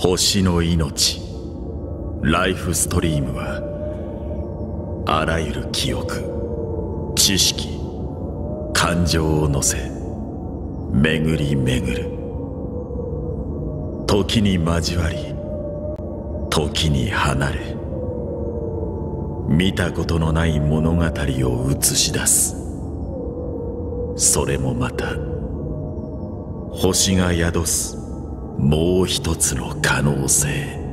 星の命。ライフストリームはあらゆる記憶知識感情を乗せ巡り巡る。時に交わり時に離れ見たことのない物語を映し出す。それもまた星が宿すもう一つの可能性。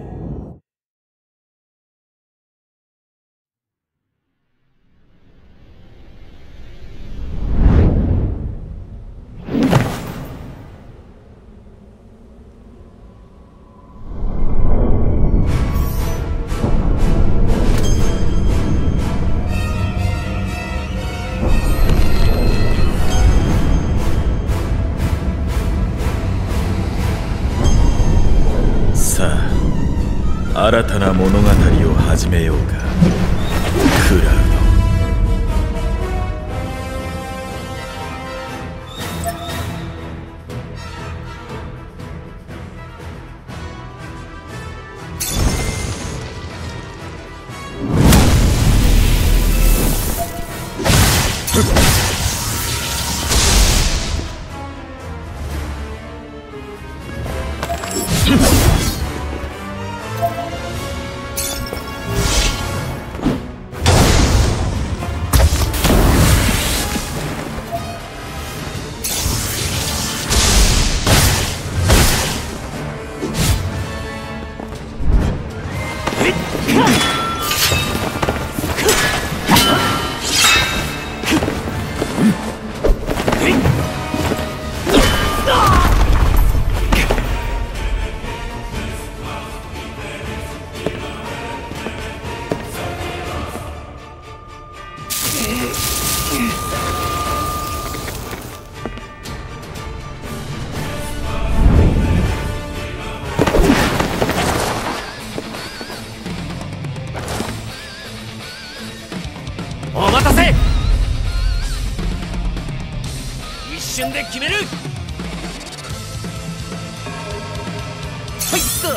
で決める。はい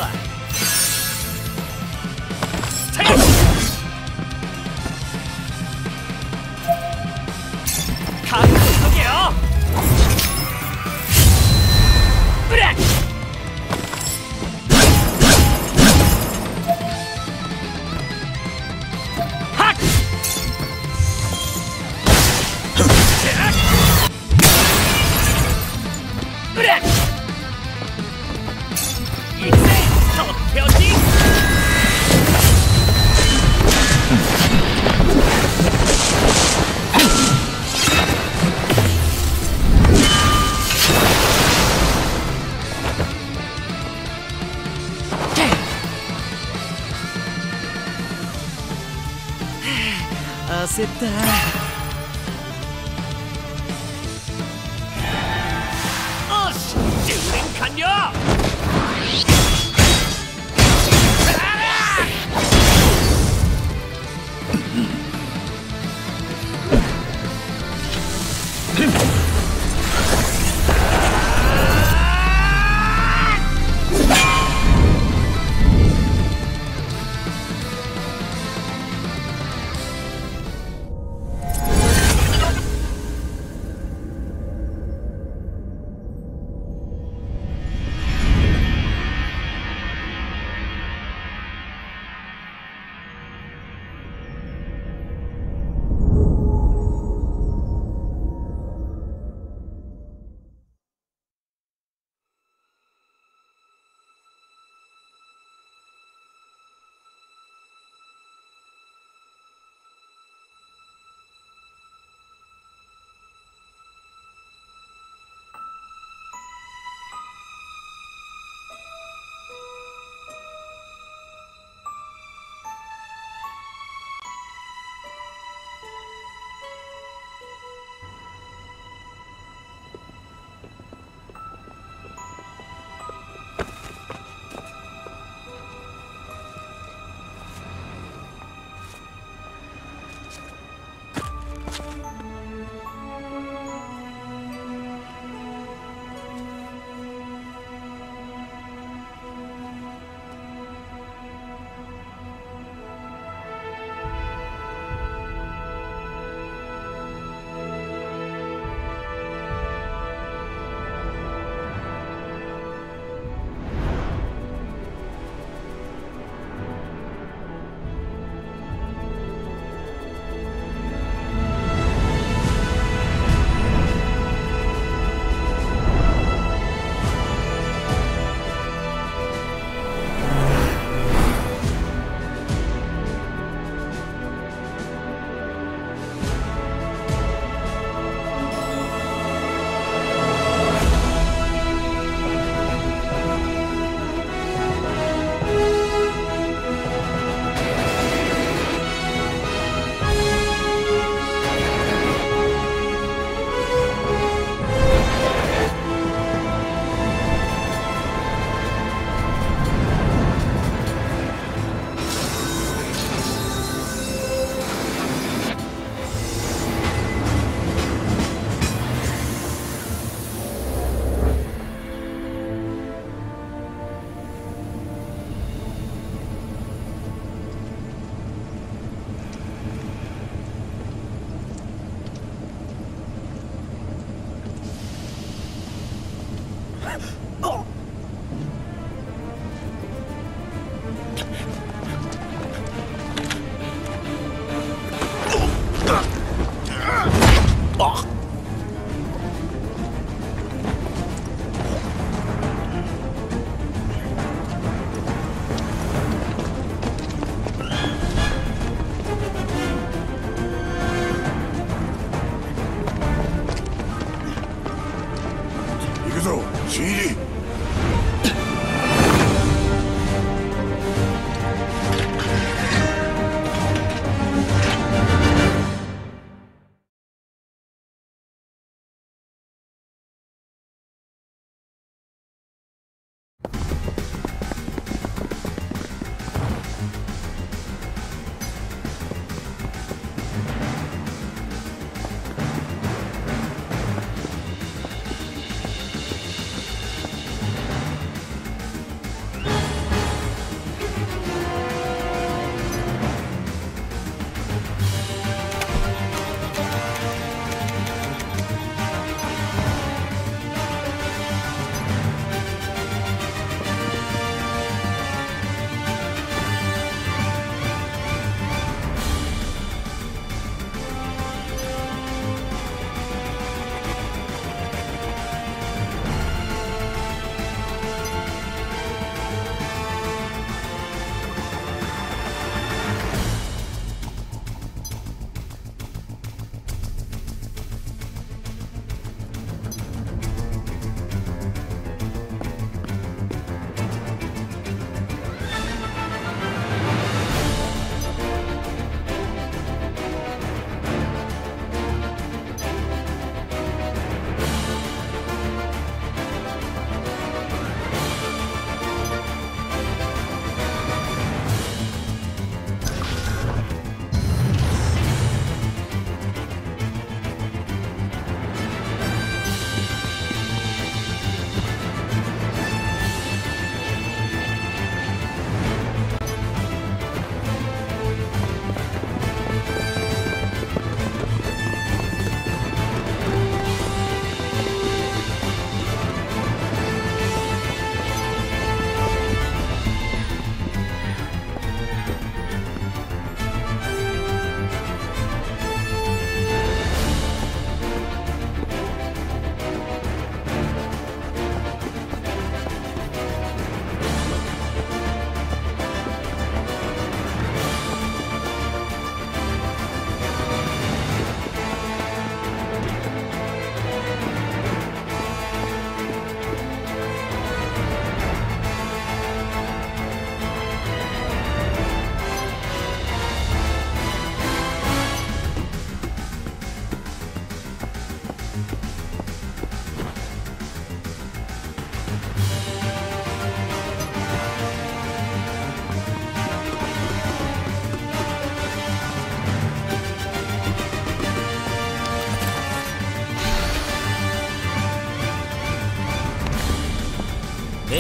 っ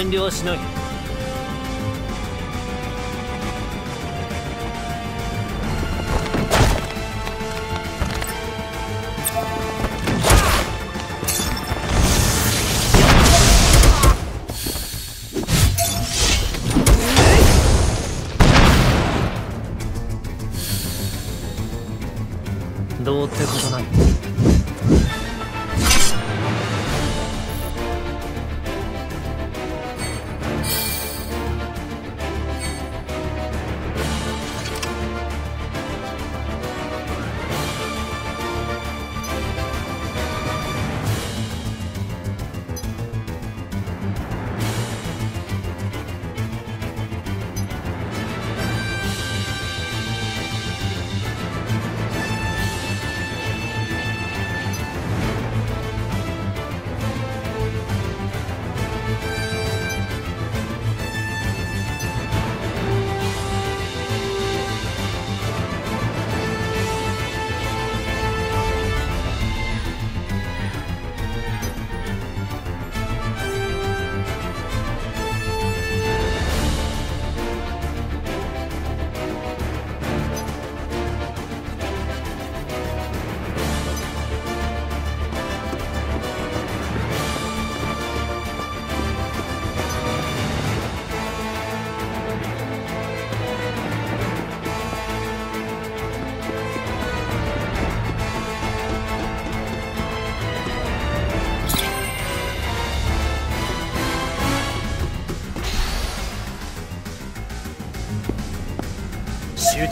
遠慮しない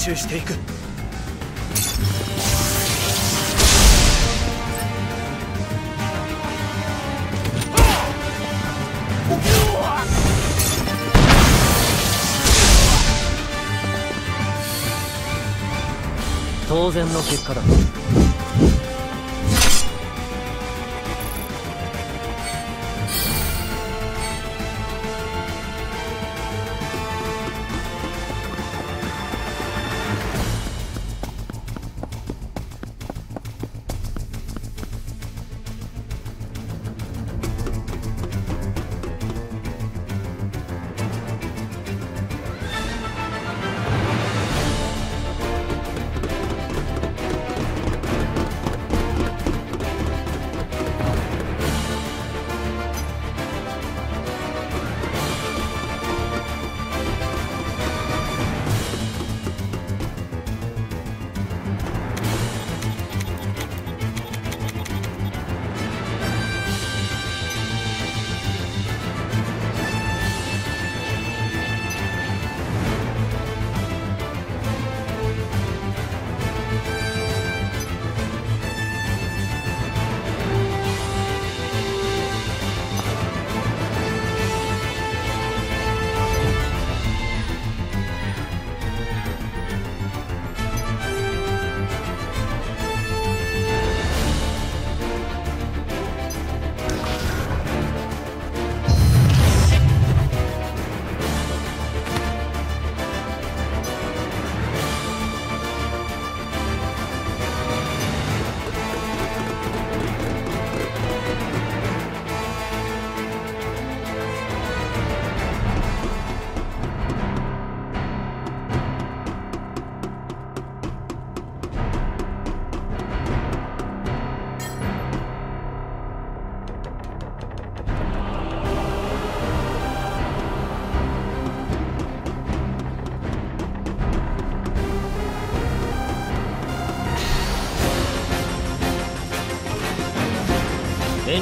収していく。当然の結果だ。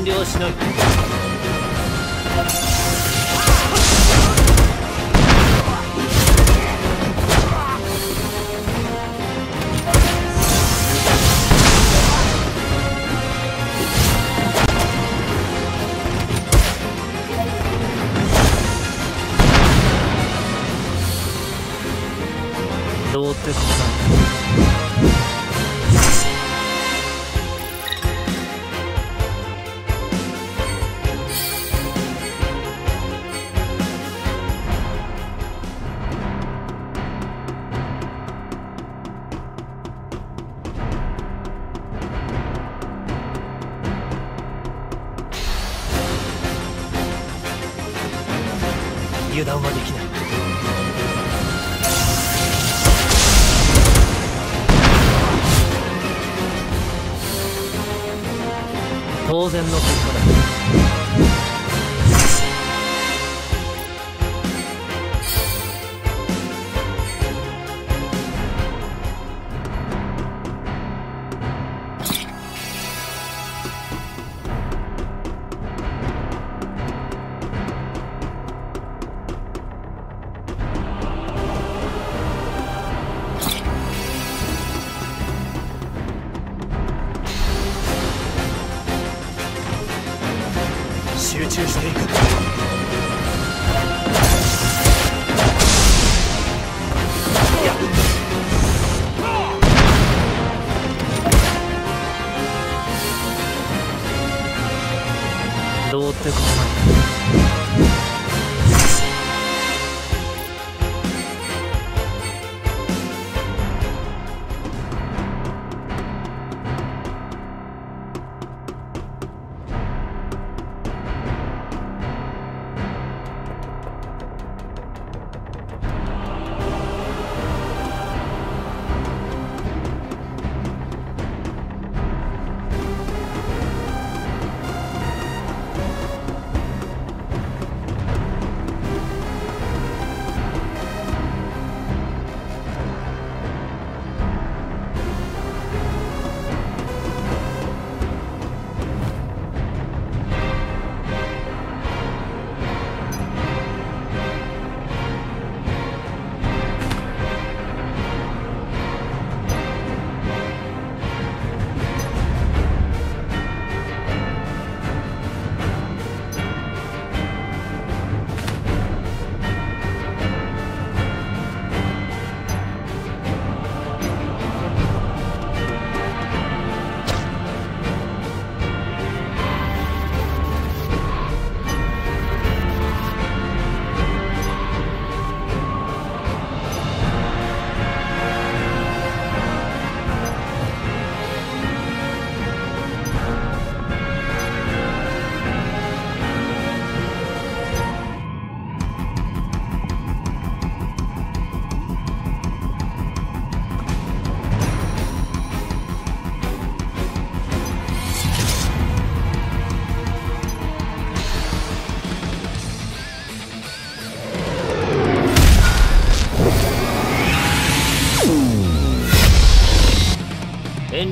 遠慮しない。どうってこと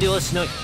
了しない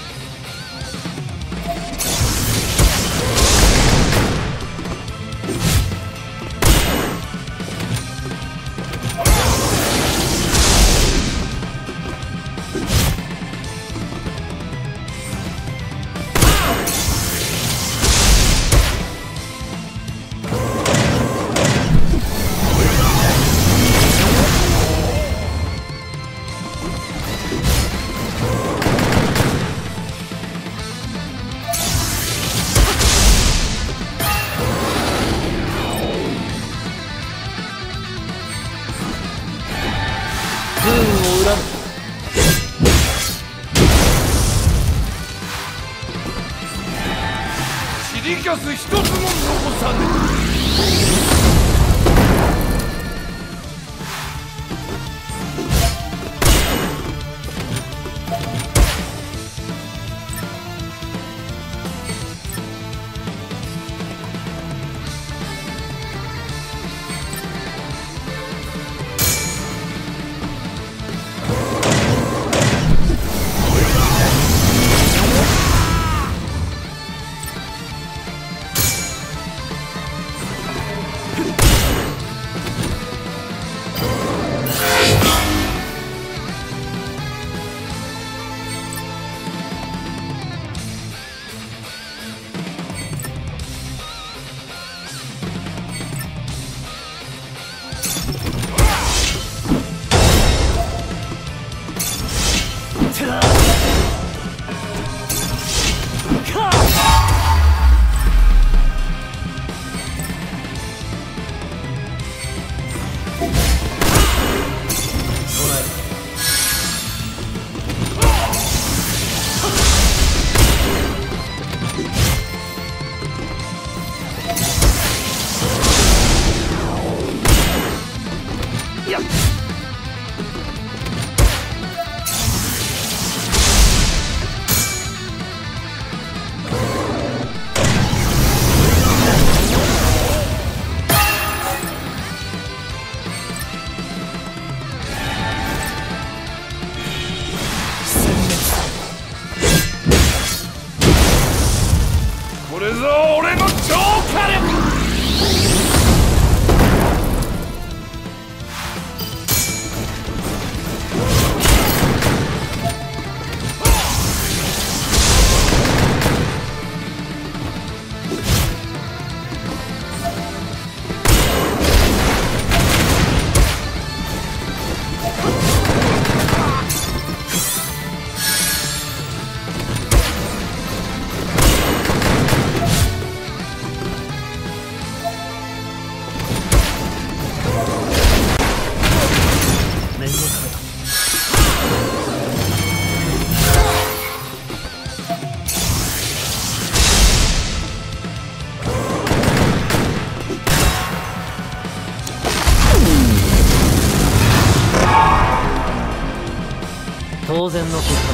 当然のこと。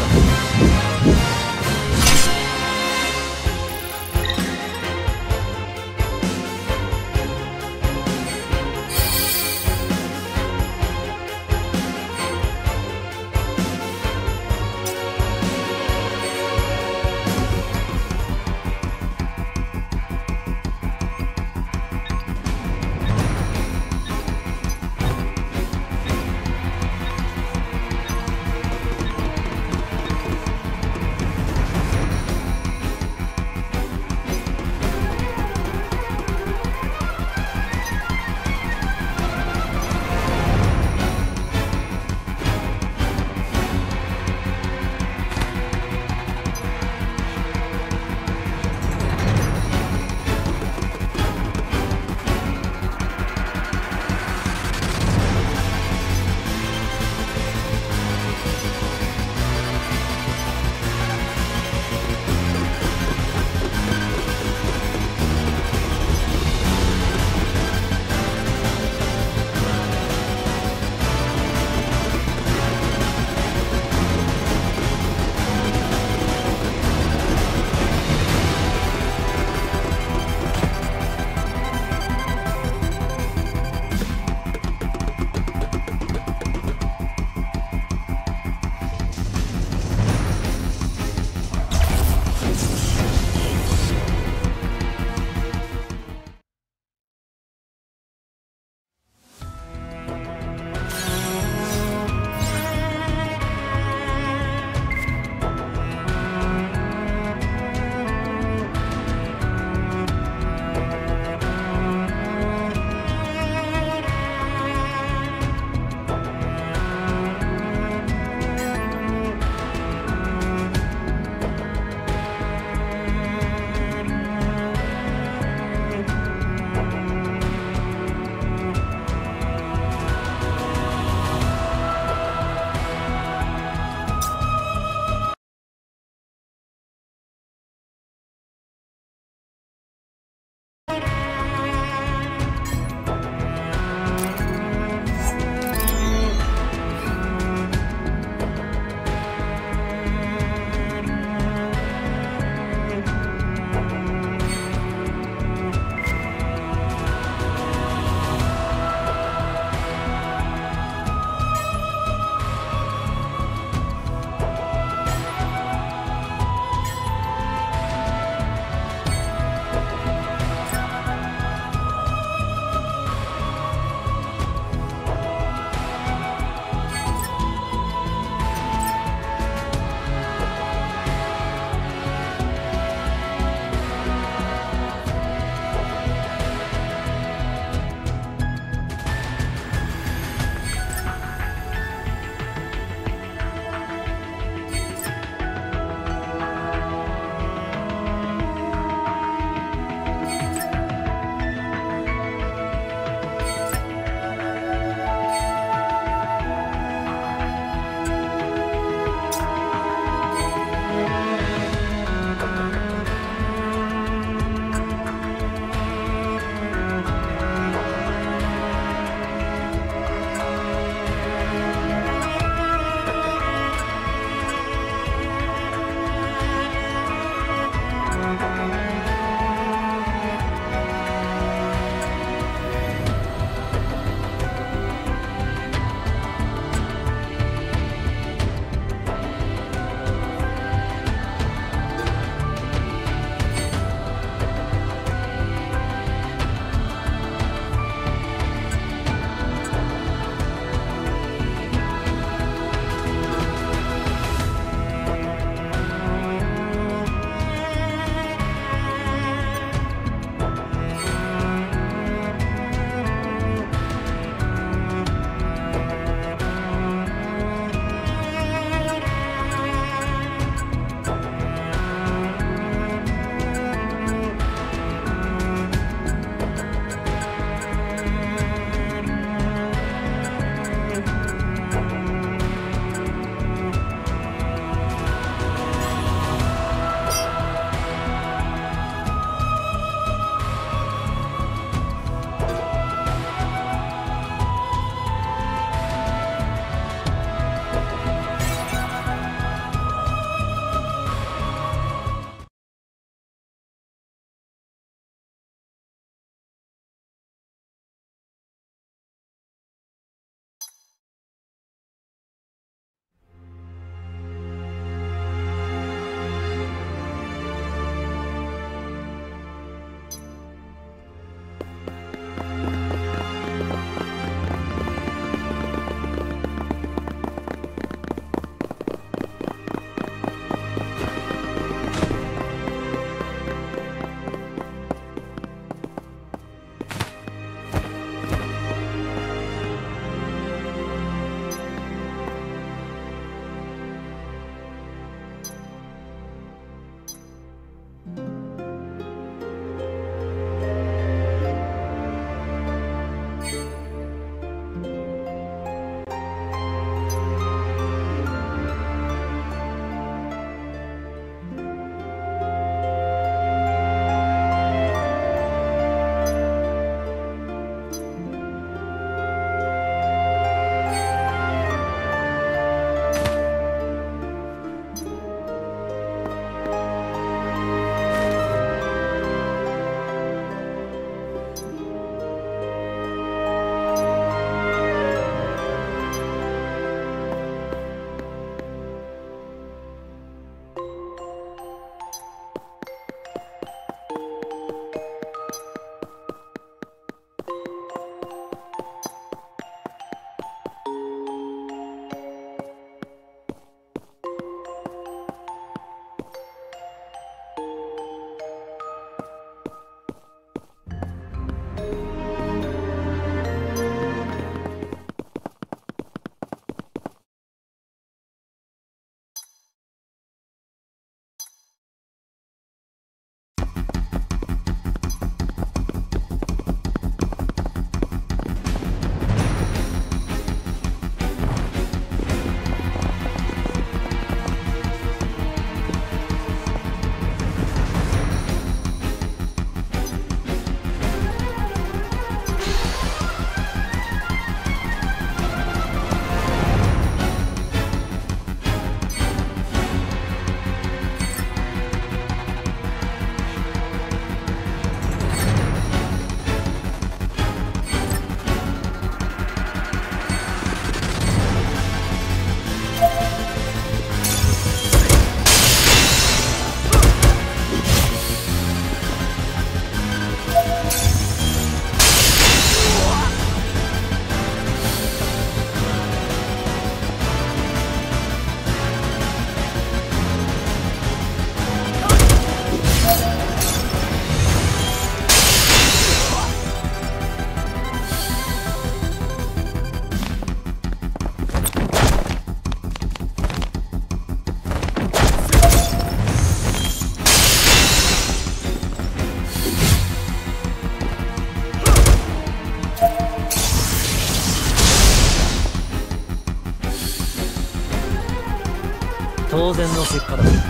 然の結果だ。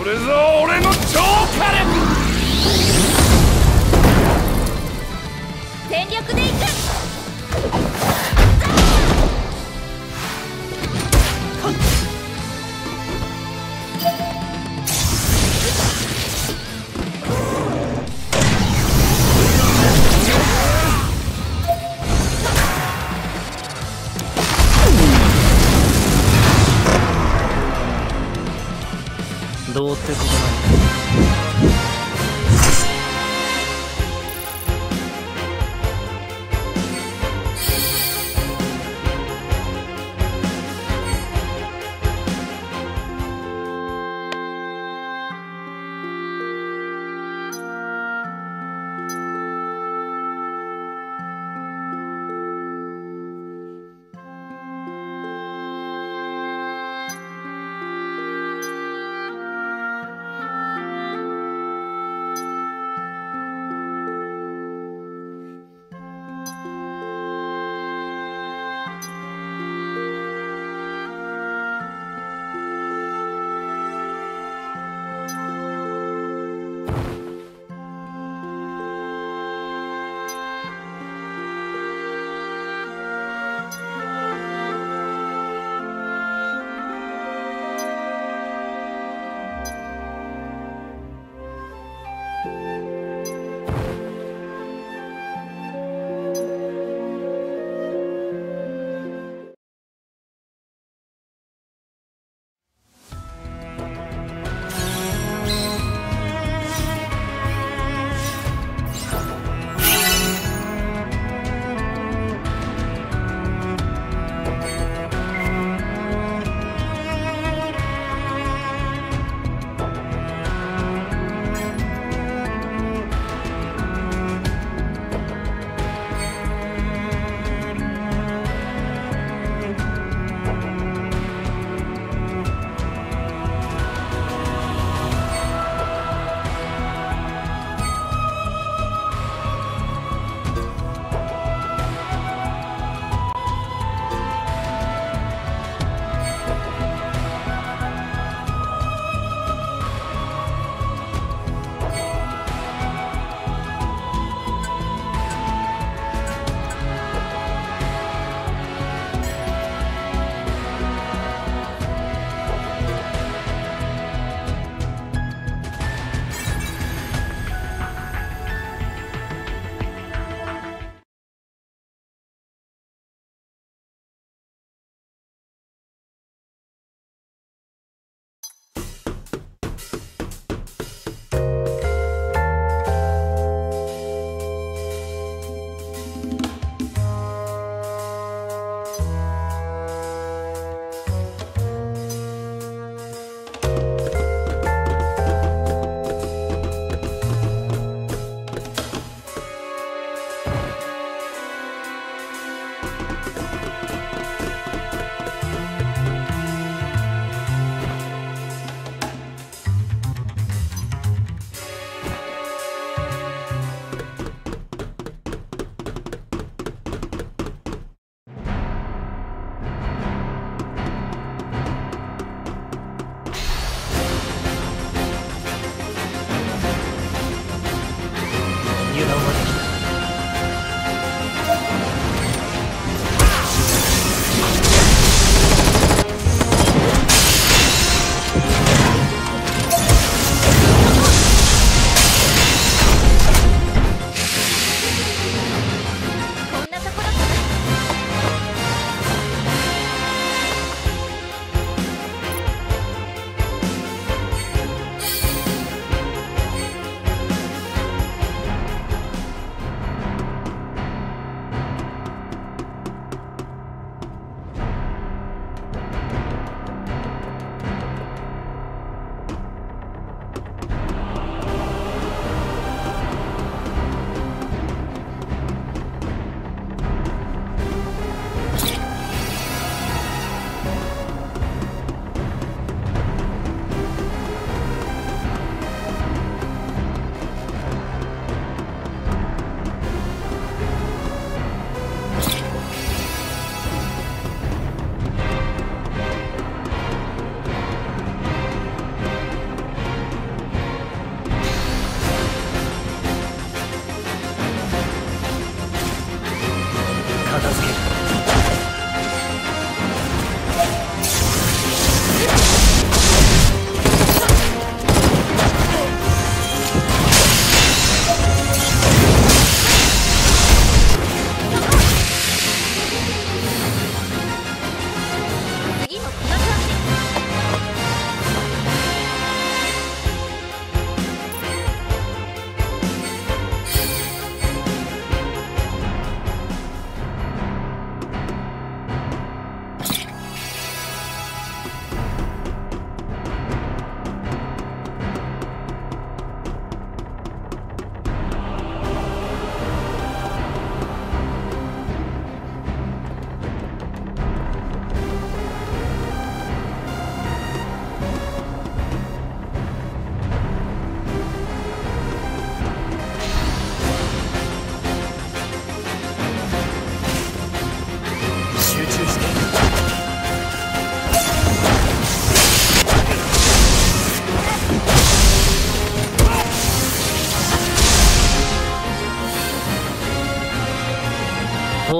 これぞ俺の超火力全力でいくって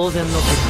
当然の結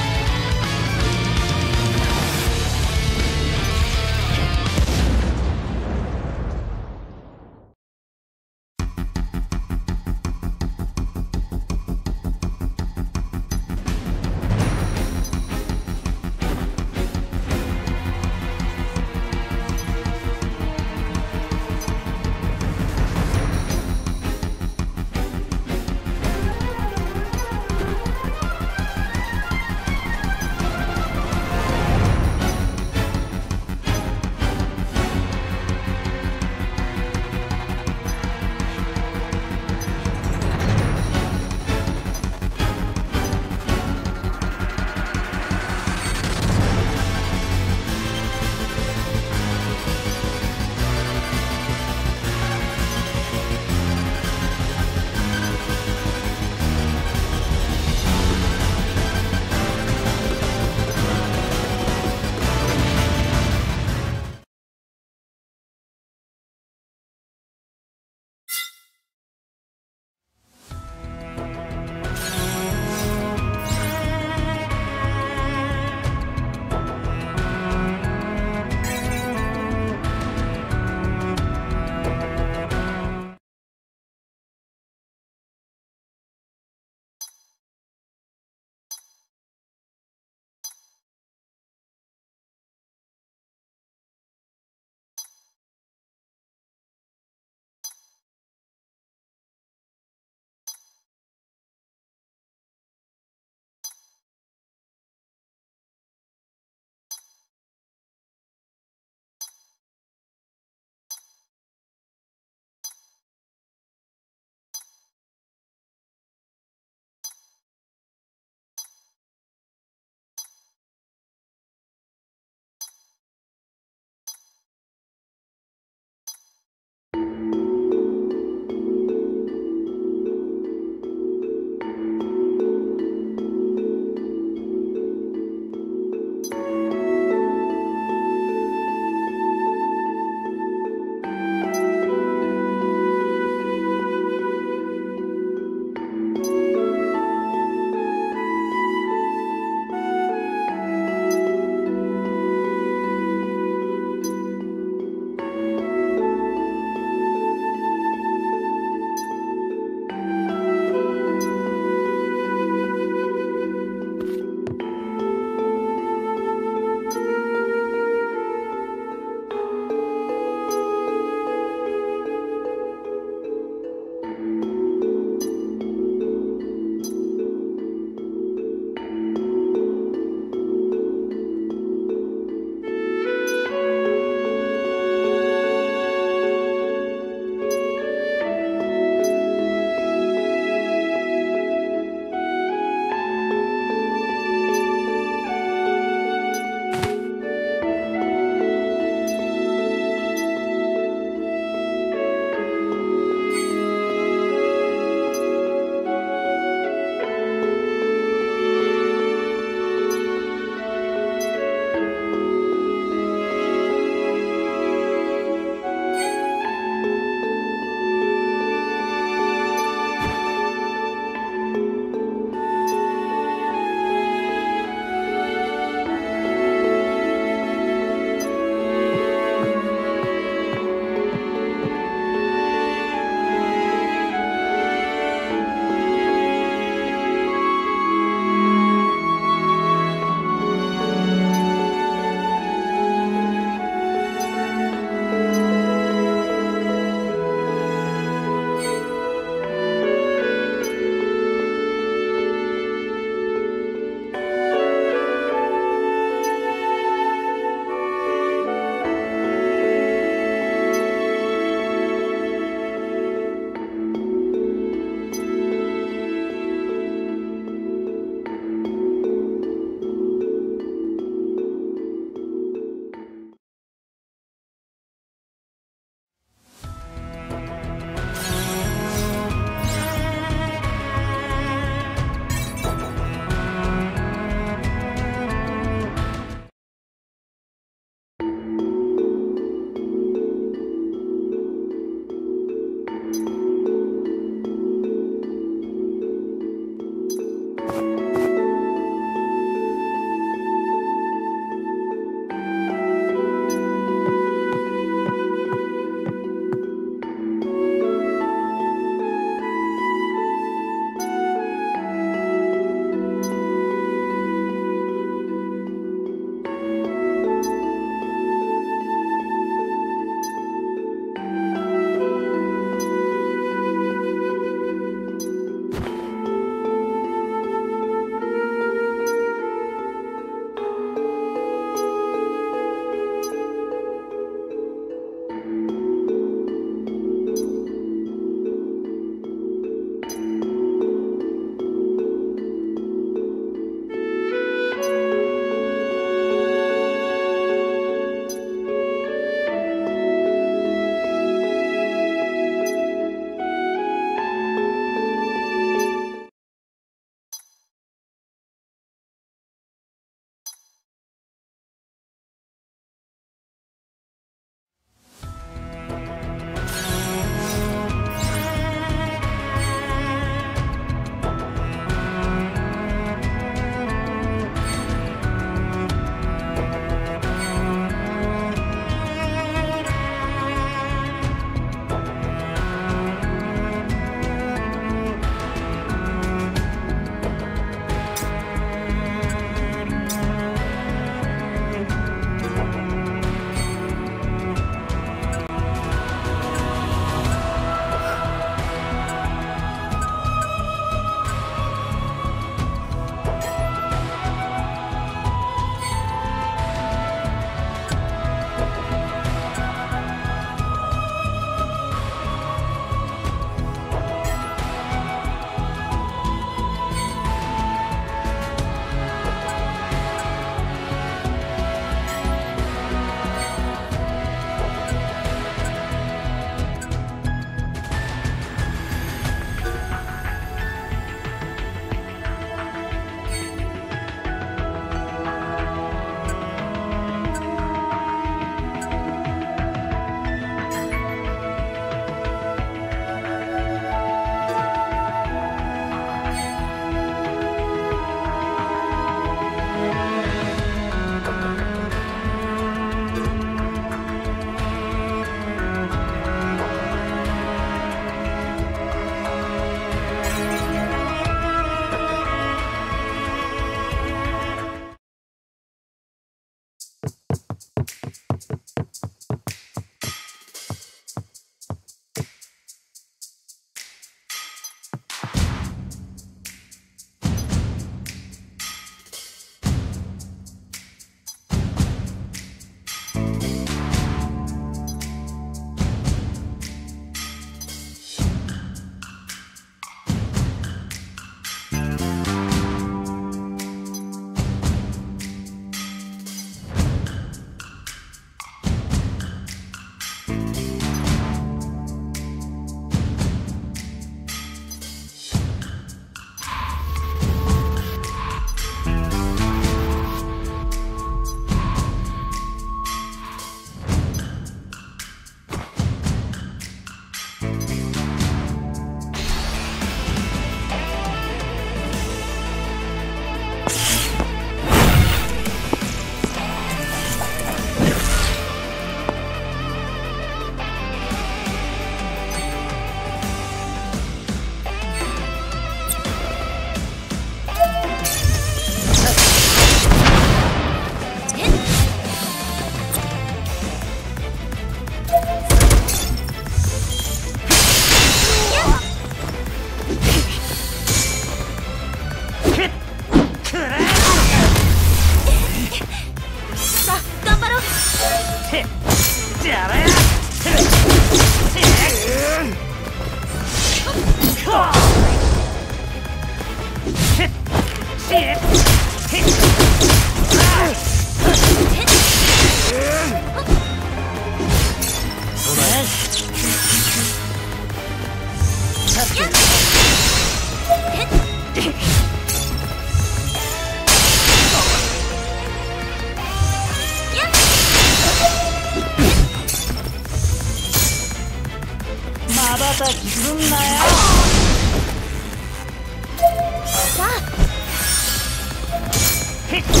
Hit!